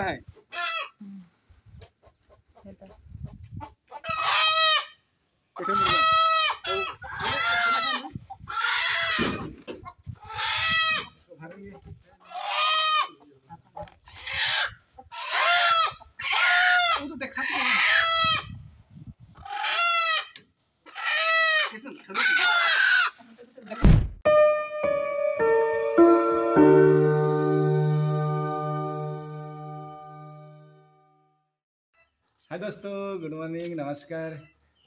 मुर्गा है। कैठे मुर्गा इसको दोस्तों गुड मॉर्निंग नमस्कार।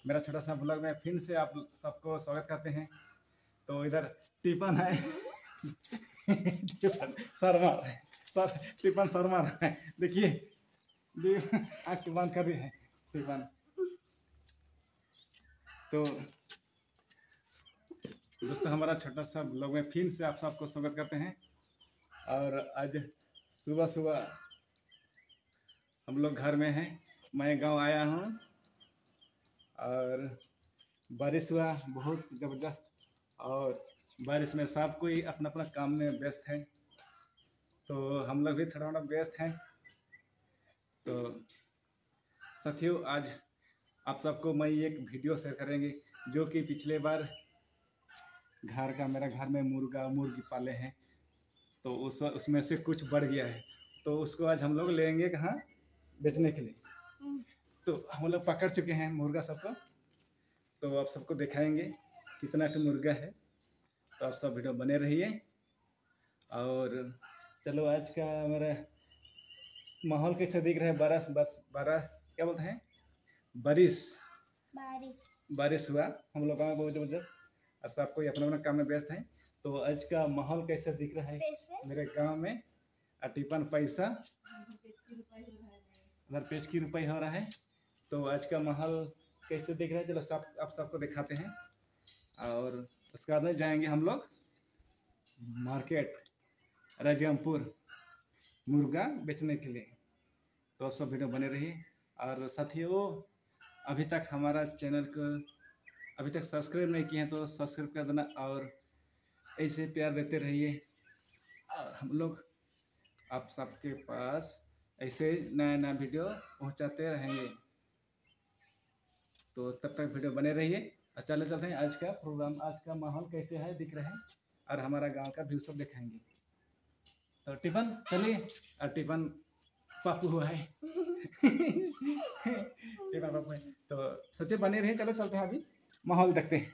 मेरा छोटा सा ब्लॉग में फिर से आप सबको स्वागत करते हैं। तो इधर टिफन है। टिफन सर सर टिफन है। देखिए आँख बंद कर रही है टिफन तो दोस्तों, हमारा छोटा सा ब्लॉग में फिर से आप सबको स्वागत करते हैं। और आज सुबह सुबह हम लोग घर में हैं। मैं गाँव आया हूँ और बारिश हुआ, बहुत ज़बरदस्त। और बारिश में सब कोई अपना अपना काम में व्यस्त है। तो हम लोग भी थोड़ा थोड़ा व्यस्त हैं। तो साथियों, आज आप सबको मैं एक वीडियो शेयर करेंगे, जो कि पिछले बार घर का, मेरा घर में मुर्गा, मुर्गी पाले हैं। तो उस, उसमें से कुछ बढ़ गया है। तो उसको आज हम लोग लेंगे कहाँ? बेचने के लिए। तो हम लोग पकड़ चुके हैं मुर्गा सबको। तो आप सबको दिखाएँगे कितना तो मुर्गा है। तो आप सब वीडियो बने रहिए। और चलो आज का हमारा माहौल कैसे दिख रहा है? बारह बस बारह क्या बोलते हैं? बारिश। बारिश। बारिश हुआ। हम लोग गाँव बहुत ज़बरदस्त और सब कोई अपना अपना काम में व्यस्त है। तो आज का माहौल कैसे दिख रहा है? मेरे गाँव में टिफन पैसा। उधर पेज की रुपये हो रहा है तो आज का माहौल कैसे दिख रहा है? चलो सब, आप सबको दिखाते हैं। और उसके बाद में जाएँगे हम लोग मार्केट, राजमपुर, मुर्गा बेचने के लिए। तो आप सब वीडियो बने रहिए। और साथियों, अभी तक हमारा चैनल को, अभी तक सब्सक्राइब नहीं किए हैं तो सब्सक्राइब कर देना और ऐसे प्यार देते रहिए। और हम लोग, आप सबके पास ऐसे नया नया वीडियो पहुंचाते रहेंगे। तो तब तक वीडियो बने रहिए। और चले चलते हैं आज का प्रोग्राम। आज का माहौल कैसे है, दिख रहे हैं? और हमारा गाँव का व्यू सब दिखाएँगे। तो टिफन, चलिए। और टिफन पापू हुआ है। टिफन पापू है। तो सत्य बने रहिए। चलो चलते हैं अभी। माहौल देखते हैं।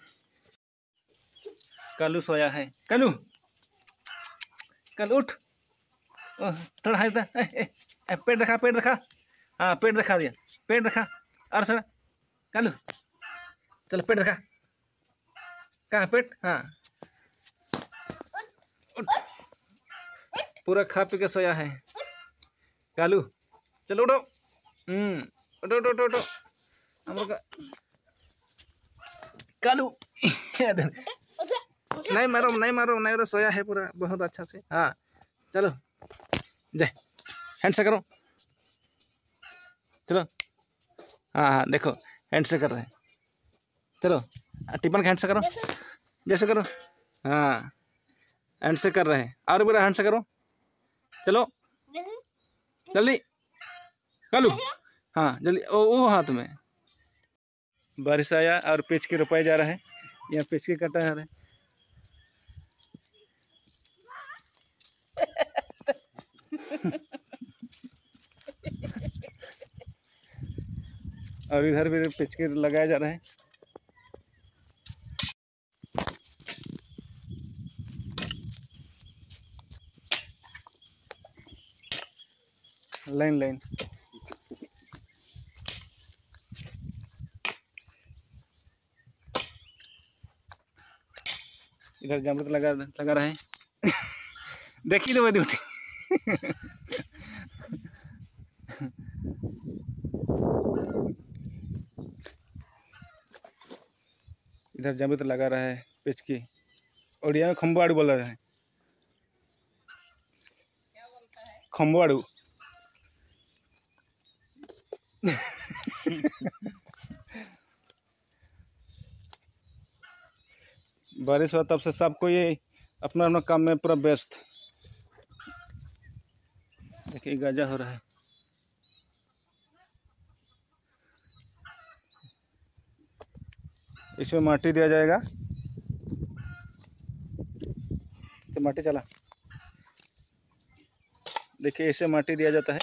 कलू सोया है। कलू कल उठ। थोड़ा हाथ ए, दिखा पेट दिखा हाँ पेट दिखा दिया। पेड़ दिखा और थोड़ा कालू। चलो पेट दिखा कहाँ पेट? हाँ। पूरा खा पी के सोया है। कालू चलो उठो। हम्म उठो उठो उठो उठो। हम लोग कालू। नहीं मारो नहीं मारो नहीं मारो सोया है पूरा बहुत अच्छा से। हाँ चलो। जय हैंड से करो। चलो। हाँ हाँ देखो हैंड से कर रहे हैं। चलो आ, टिफन का हैंड से करो। जैसे करो। हाँ हैंड से कर रहे हैं। और पूरा हैंड से करो। चलो। जल्दी। कलू। हाँ जल्दी। ओ वो हाथ में। बारिश आया और पेच के रुपये जा रहा है। यहाँ पेच के कटा जा रहा है। और इधर भी पिचके लगाया जा रहे है। Line line. इधर जामृत लगा लगा रहा है। देखी तो ड्यूटी इधर जामृत लगा रहा है पेच की। उड़िया में खम्बाड़ू बोल रहा है। खम्बाड़ू। बारिश हुआ तब से सबको ये अपना अपना काम में पूरा व्यस्त। देखिए, गाजा हो रहा है। इसमें माटी दिया जाएगा। तो माटी चला। देखिए ऐसे माटी दिया जाता है।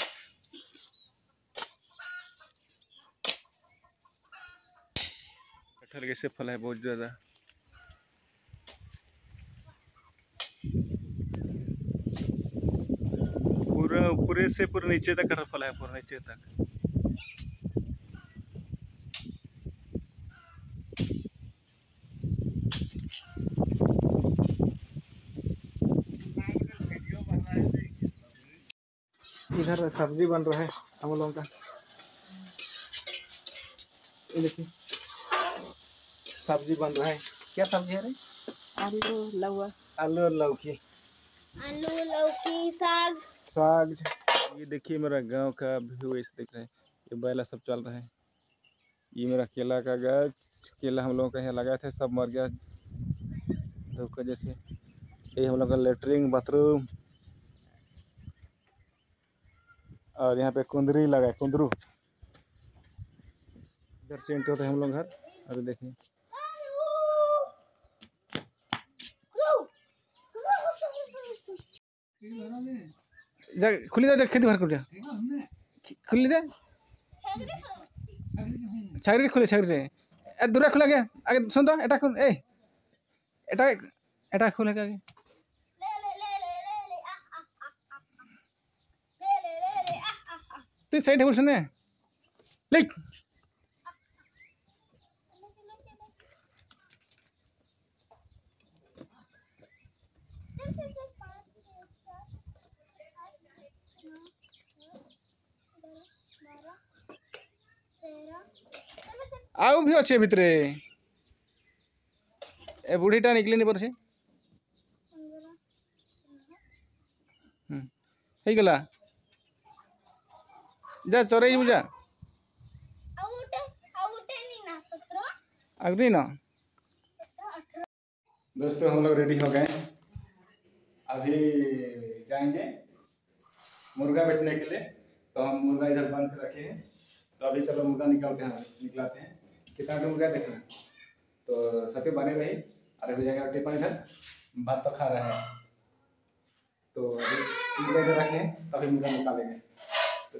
कटहल कैसे फल है बहुत ज़्यादा। पूरा, पूरे से पूरे नीचे तक कटहल फल है, पूरा नीचे तक। इधर सब्ज़ी बन रहा है हम लोगों का। ये देखिए। सब्ज़ी बन रहा है। क्या सब्ज़ी है रे? आलू लौआ आलू और लौकी। आलू लौकी साग। साग। ये देखिए मेरा गाँव का व्यू इस देख रहे हैं। ये बैला सब चल रहा है। ये मेरा केला का गाछ। केला हम लोगों का यहाँ लगाए थे सब मर गया। धूप वजह ये हम लोग का लेटरिन बाथरूम। और यहाँ पे कुंदरी लगा है, कुंदरू। इधर से एंट्री होते हैं हम लोग घर। अरे देखिए। जा, खुली दे खेती भर कर जा। खुली दे। छागरी खुले, छागरी दूर खुला गया। आगे सुन तो एटा खुल एटा एटा खुले आगे? তুই सही বলছ না लिख आउ भी अच्छे भितर ए बुढ़ीटा निकली नहीं पड़े गला हम्म, जा चोरई बुझा अग्नि ना दोस्तों हम लोग रेडी हो गए। अभी जाएँगे मुर्गा बेचने के लिए। तो हम मुर्गा इधर बंद कर रखे हैं। तो अभी चलो मुर्गा निकालते हैं निकलाते हैं। कितना का मुर्गा देखना तो सत्य बने रही। अरे अभी जाएगा टिपन इधर। भात तो खा रहे हैं। तो मुर्गा इधर रखे हैं तो अभी मुर्गा निकालेंगे।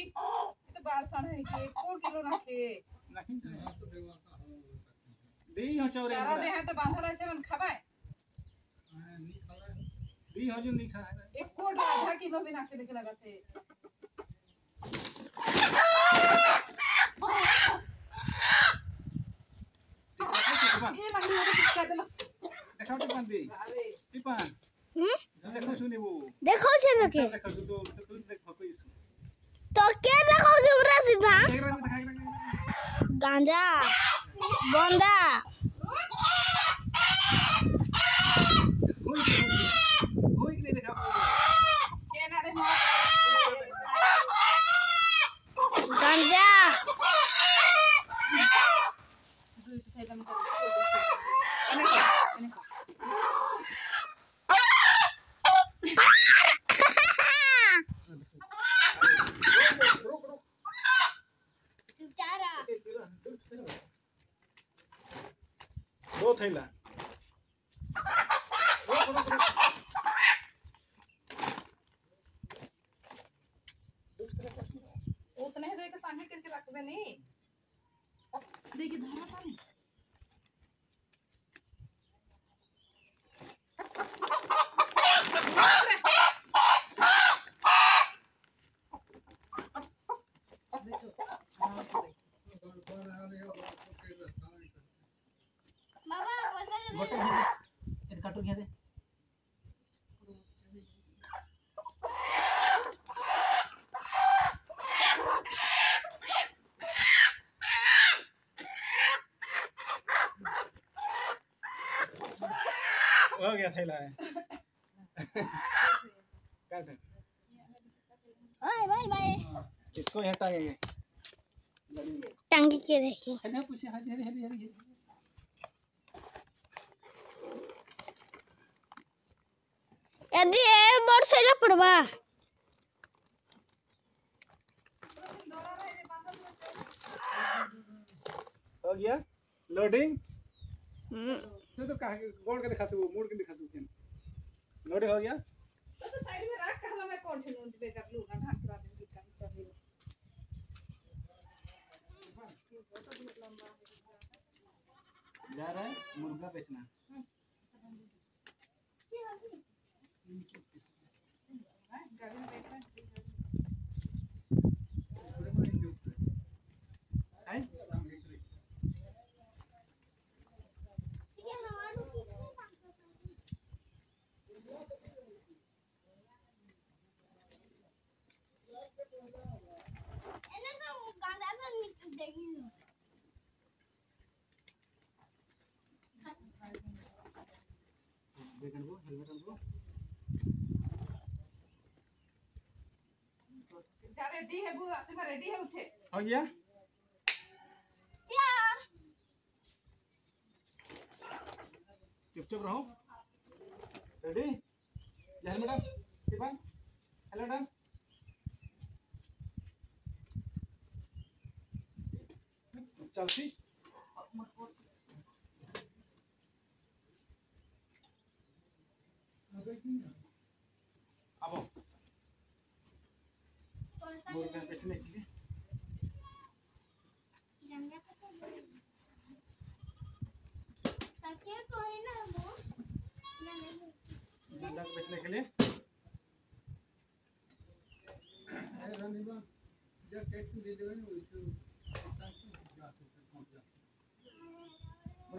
की तो बारसन है के को किलो रखे नहीं देई हो चौरे चारा दे है तो बांधल है सेवन खबे नहीं खबे देई हो जो नहीं खाए एक कोट आधा किलो भी ना खेले के लगाते ये लंगी वाली किसका दे देखो तो बंदी अरे पिपा हम्म देखो सुनी वो देखो छे लगे देखो तो কেন কইতে পারছিস না গাঁজা গন্ধা दो थैला उसने जो एक संगे करके रखबे नहीं देखिए धारा पानी बाबा पैसा दे बोतल घे दे एक काटो घे दे हो गया थैला है। काट ओए भाई भाई इसको हटाएँगे टंगी। के देखिए हने पूछे हने हने हने हने यदि ए बोर्ड से ना पड़वा हो गया। लोडिंग तो तो कहा गोल के दिखा सको? मूड के दिखा सको लोडिंग हो गया? तो तो साइड में रख कहला मैं कौन से नोट पे कर लूँगा ढाक करा दूँगी कहीं चाहिए जा रहा है मुर्गा बेचना गाड़ी में बैठ रहा है बेगन हेलमेट रेडी है बुआ से रेडी है उछे हो गया चुप चुप रहो ready helmet tiffin hello done अब मुर्गा बेचने के? लिए मुर्गा को बेचने के लिए।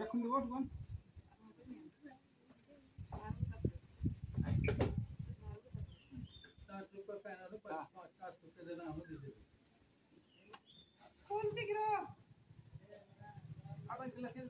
रखूँगी वो दुकान कौन सी गिरो अब एक लखे